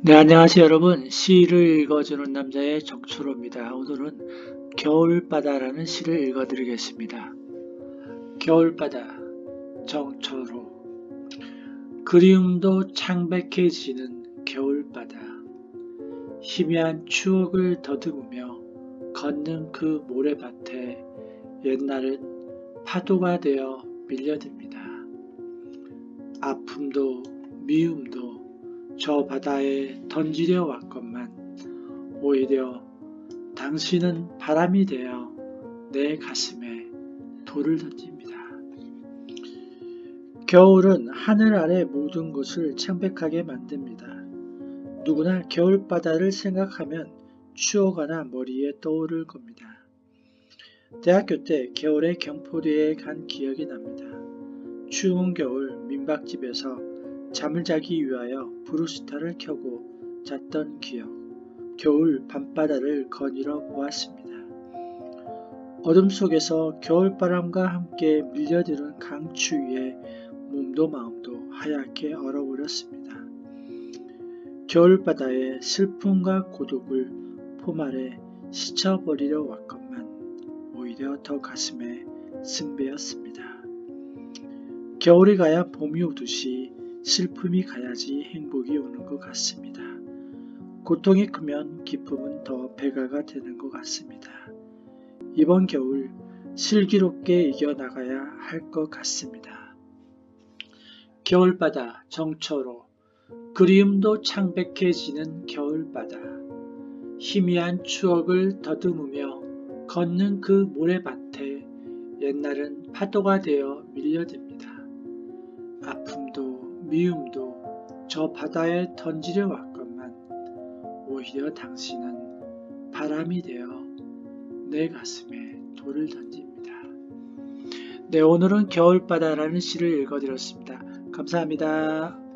네, 안녕하세요 여러분. 시를 읽어주는 남자의 정초로입니다. 오늘은 겨울바다라는 시를 읽어드리겠습니다. 겨울바다, 정초로. 그리움도 창백해지는 겨울바다. 희미한 추억을 더듬으며 걷는 그 모래밭에 옛날은 파도가 되어 밀려듭니다. 아픔도 미움도 저 바다에 던지려 왔건만 오히려 당신은 바람이 되어 내 가슴에 돌을 던집니다. 겨울은 하늘 아래 모든 것을 창백하게 만듭니다. 누구나 겨울바다를 생각하면 추억 하나 머리에 떠오를 겁니다. 대학교 때 겨울에 경포대에 간 기억이 납니다. 추운 겨울 민박집에서 잠을 자기 위하여 브루스타를 켜고 잤던 기억. 겨울 밤바다를 거닐어 보았습니다. 어둠 속에서 겨울바람과 함께 밀려드는 강추위에 몸도 마음도 하얗게 얼어버렸습니다. 겨울바다의 슬픔과 고독을 포말에 스쳐버리려 왔건만 오히려 더 가슴에 승배였습니다. 겨울이 가야 봄이 오듯이 슬픔이 가야지 행복이 오는 것 같습니다. 고통이 크면 기쁨은 더 배가가 되는 것 같습니다. 이번 겨울 슬기롭게 이겨나가야 할 것 같습니다. 겨울바다 정초로 그리움도 창백해지는 겨울바다 희미한 추억을 더듬으며 걷는 그 모래밭에 옛날은 파도가 되어 밀려듭니다. 아픔도 미움도 저 바다에 던지려 왔건만 오히려 당신은 바람이 되어 내 가슴에 돌을 던집니다. 네, 오늘은 겨울바다라는 시를 읽어드렸습니다. 감사합니다.